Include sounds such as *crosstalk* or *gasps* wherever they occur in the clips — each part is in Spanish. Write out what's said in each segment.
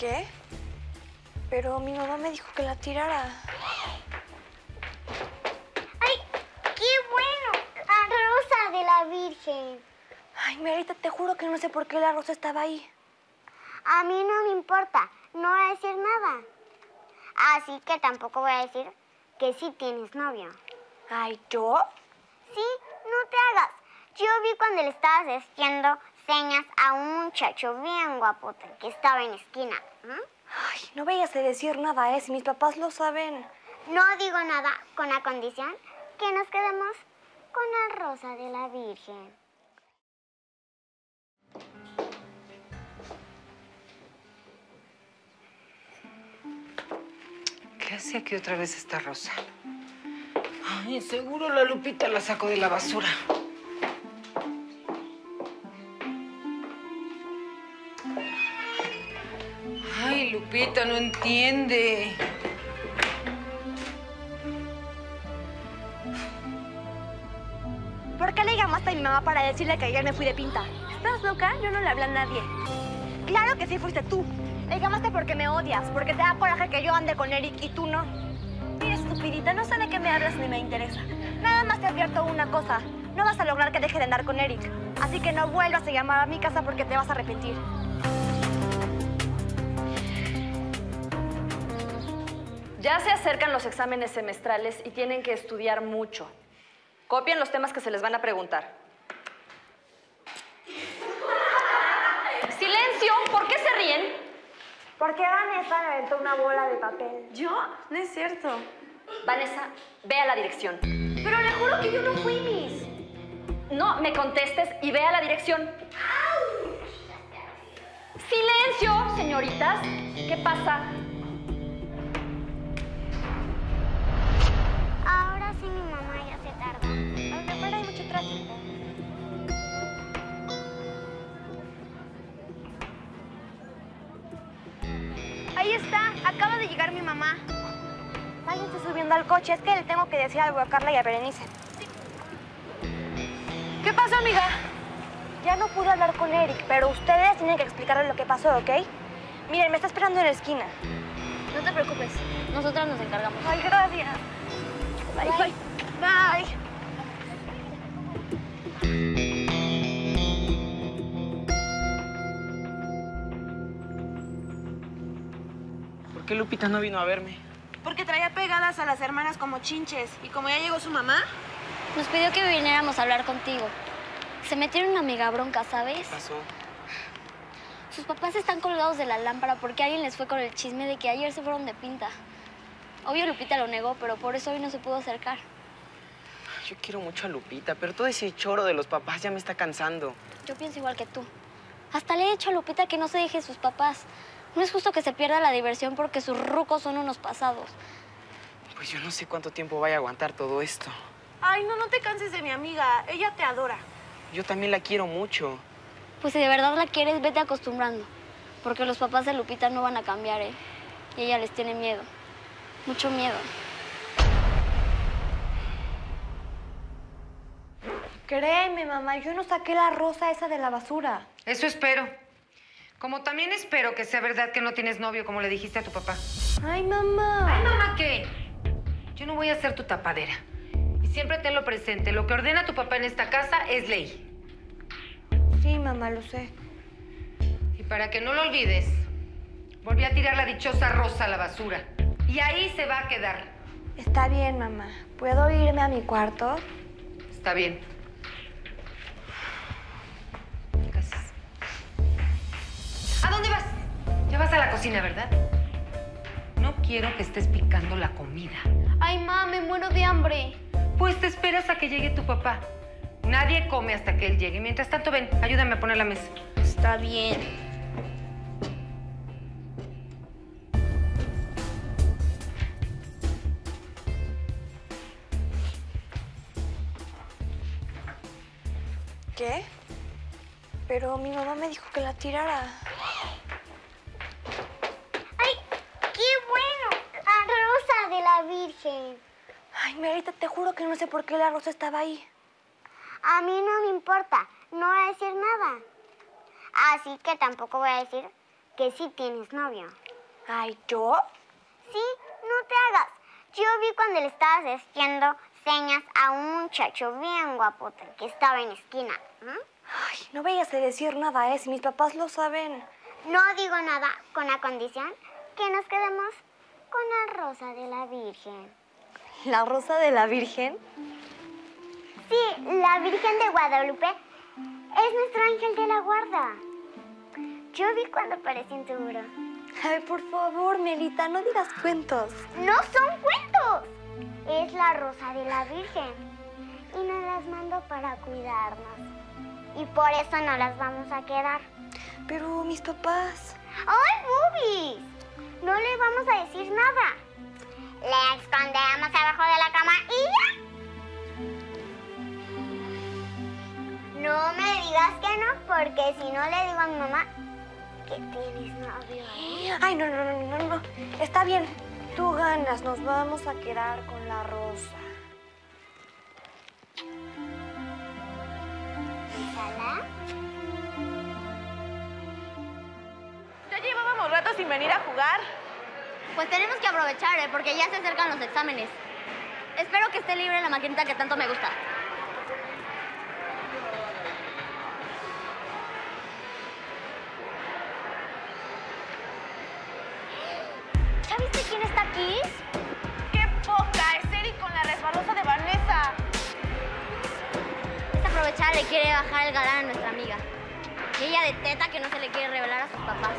¿Qué? Pero mi mamá me dijo que la tirara. ¡Ay, qué bueno! La rosa de la Virgen. Ay, Merita, te juro que no sé por qué la rosa estaba ahí. A mí no me importa, no voy a decir nada. Así que tampoco voy a decir que sí tienes novio. Ay, ¿yo? Sí, no te hagas. Yo vi cuando le estabas haciendo señas a un muchacho bien guapote que estaba en esquina. Ay, no vayas a decir nada, ¿eh? Si mis papás lo saben. No digo nada con la condición que nos quedemos con la rosa de la Virgen. ¿Qué hace aquí otra vez esta rosa? Ay, seguro la Lupita la sacó de la basura. Lupita, no entiende. ¿Por qué le llamaste a mi mamá para decirle que ayer me fui de pinta? ¿Estás loca? Yo no le hablé a nadie. Claro que sí fuiste tú. Le llamaste porque me odias, porque te da coraje que yo ande con Eric y tú no. Mira, estupidita, no sé de qué me hablas ni me interesa. Nada más te advierto una cosa. No vas a lograr que deje de andar con Eric. Así que no vuelvas a llamar a mi casa porque te vas a arrepentir. Ya se acercan los exámenes semestrales y tienen que estudiar mucho. Copien los temas que se les van a preguntar. ¡Silencio! ¿Por qué se ríen? Porque Vanessa me aventó una bola de papel. ¿Yo? No es cierto. Vanessa, ve a la dirección. Pero le juro que yo no fui, Miss. No, me contestes y ve a la dirección. ¡Silencio, señoritas! ¿Qué pasa? Ahí está, acaba de llegar mi mamá. Váyanse subiendo al coche, es que le tengo que decir algo a Carla y a Berenice. ¿Qué pasó, amiga? Ya no pude hablar con Eric, pero ustedes tienen que explicarle lo que pasó, ¿ok? Miren, me está esperando en la esquina. No te preocupes, nosotras nos encargamos. Ay, gracias. Bye, bye. Bye. ¿Por qué Lupita no vino a verme? Porque traía pegadas a las hermanas como chinches. Y como ya llegó su mamá, Nos pidió que viniéramos a hablar contigo. Se metieron una mega bronca, ¿sabes? ¿Qué pasó? Sus papás están colgados de la lámpara porque alguien les fue con el chisme de que ayer se fueron de pinta. Obvio Lupita lo negó, pero por eso hoy no se pudo acercar. Yo quiero mucho a Lupita, pero todo ese choro de los papás ya me está cansando. Yo pienso igual que tú. Hasta le he dicho a Lupita que no se deje sus papás. No es justo que se pierda la diversión porque sus rucos son unos pasados. Pues yo no sé cuánto tiempo vaya a aguantar todo esto. Ay, no, no te canses de mi amiga. Ella te adora. Yo también la quiero mucho. Pues si de verdad la quieres, vete acostumbrando. Porque los papás de Lupita no van a cambiar, ¿eh? Y ella les tiene miedo. Mucho miedo. Créeme, mamá, yo no saqué la rosa esa de la basura. Eso espero. Como también espero que sea verdad que no tienes novio, como le dijiste a tu papá. Ay, mamá. Ay, mamá, ¿qué? Yo no voy a ser tu tapadera. Y siempre tenlo presente. Lo que ordena tu papá en esta casa es ley. Sí, mamá, lo sé. Y para que no lo olvides, volví a tirar la dichosa rosa a la basura. Y ahí se va a quedar. Está bien, mamá. ¿Puedo irme a mi cuarto? Está bien. Dónde vas? Ya vas a la cocina, ¿verdad? No quiero que estés picando la comida. Ay, ma, me muero de hambre. Pues te esperas a que llegue tu papá. Nadie come hasta que él llegue. Mientras tanto, ven, ayúdame a poner la mesa. Está bien. ¿Qué? Pero mi mamá me dijo que la tirara. Ay, Merita, te juro que no sé por qué la rosa estaba ahí. A mí no me importa, no voy a decir nada. Así que tampoco voy a decir que sí tienes novio. Ay, ¿yo? Sí, no te hagas. Yo vi cuando le estabas haciendo señas a un muchacho bien guapote que estaba en la esquina. Ay, no vayas a decir nada, ¿eh? Si mis papás lo saben. No digo nada con la condición que nos quedemos con la rosa de la Virgen. ¿La rosa de la Virgen? Sí, la Virgen de Guadalupe es nuestro ángel de la guarda. Yo vi cuando apareció en tu muro. Ay, por favor, Melita, no digas cuentos. No son cuentos. Es la rosa de la Virgen. Y nos las mando para cuidarnos. Y por eso no las vamos a quedar. Pero mis papás... ¡Ay, no le digo a mi mamá que tienes novio. *gasps* Ay, no, no, no, no, no. Está bien. Tú ganas, nos vamos a quedar con la rosa. ¿Sala? Ya llevábamos rato sin venir a jugar. Pues tenemos que aprovechar, ¿eh? Porque ya se acercan los exámenes. Espero que esté libre la maquinita que tanto me gusta. Le quiere bajar el galán a nuestra amiga. Y ella de teta que no se le quiere revelar a sus papás.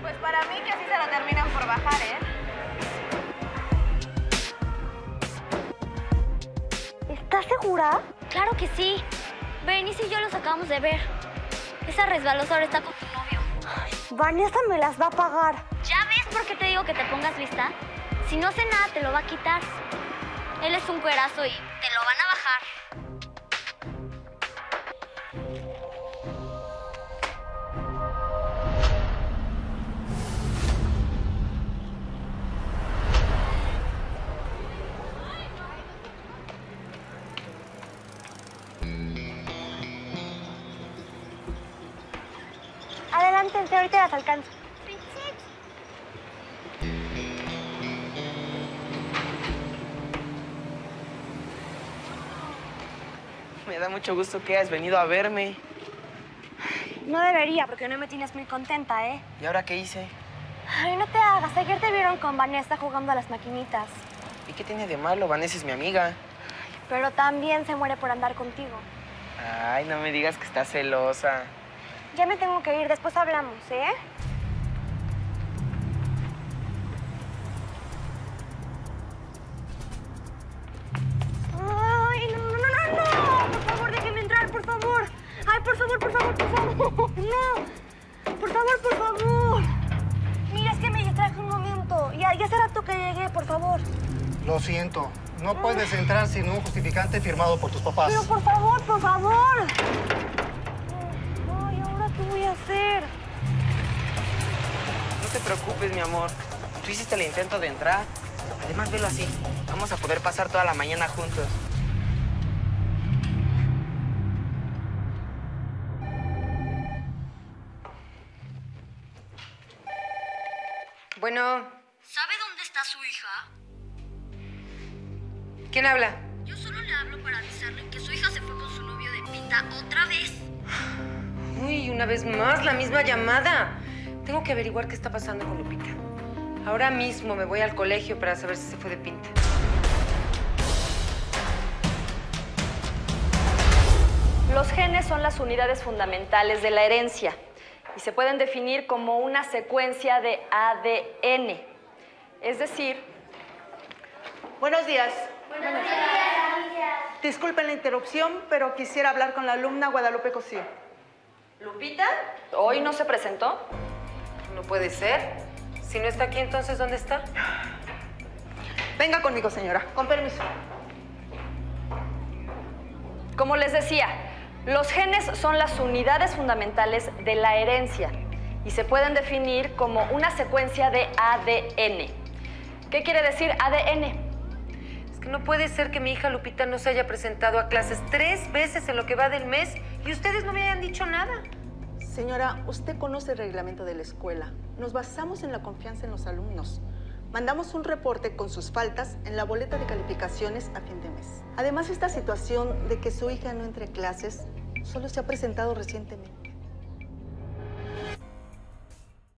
Pues para mí que así se lo terminan por bajar, ¿eh? ¿Estás segura? Claro que sí. Berenice y yo los acabamos de ver. Esa resbalosa ahora está con tu novio. Vanessa me las va a pagar. ¿Ya ves por qué te digo que te pongas lista? Si no sé nada, te lo va a quitar. Él es un cuerazo y te lo van a bajar. Ahorita las alcanzo. Me da mucho gusto que hayas venido a verme. No debería, porque no me tienes muy contenta, ¿eh? ¿Y ahora qué hice? Ay, no te hagas. Ayer te vieron con Vanessa jugando a las maquinitas. ¿Y qué tiene de malo? Vanessa es mi amiga. Pero también se muere por andar contigo. Ay, no me digas que estás celosa. Ya me tengo que ir, después hablamos, ¿eh? Ay, no, no, no, no. Por favor, déjeme entrar, por favor. Ay, por favor, por favor, por favor. *laughs* No. Por favor, por favor. Mira, es que me distraje un momento. Ya, ya hace rato que llegué, por favor. Lo siento. No puedes entrar sin un justificante firmado por tus papás. Pero por favor, por favor. Ay, ¿ahora qué voy a hacer? No te preocupes, mi amor. Tú hiciste el intento de entrar. Además, velo así. Vamos a poder pasar toda la mañana juntos. Bueno, ¿Sabe dónde está su hija? ¿quién habla? Yo solo le hablo para avisarle que su hija se fue con su novio de pinta otra vez. Uy, una vez más, la misma llamada. Tengo que averiguar qué está pasando con Lupita. Ahora mismo me voy al colegio para saber si se fue de pinta. Los genes son las unidades fundamentales de la herencia y se pueden definir como una secuencia de ADN. Es decir, Buenos días. Buenos días. Disculpen la interrupción, pero quisiera hablar con la alumna Guadalupe Cosío. Lupita hoy no se presentó. No puede ser. Si no está aquí, entonces ¿dónde está? Venga conmigo, señora. Con permiso. Como les decía, los genes son las unidades fundamentales de la herencia y se pueden definir como una secuencia de ADN. ¿Qué quiere decir ADN? No puede ser que mi hija Lupita no se haya presentado a clases tres veces en lo que va del mes y ustedes no me hayan dicho nada. Señora, usted conoce el reglamento de la escuela. Nos basamos en la confianza en los alumnos. Mandamos un reporte con sus faltas en la boleta de calificaciones a fin de mes. Además, esta situación de que su hija no entre clases solo se ha presentado recientemente.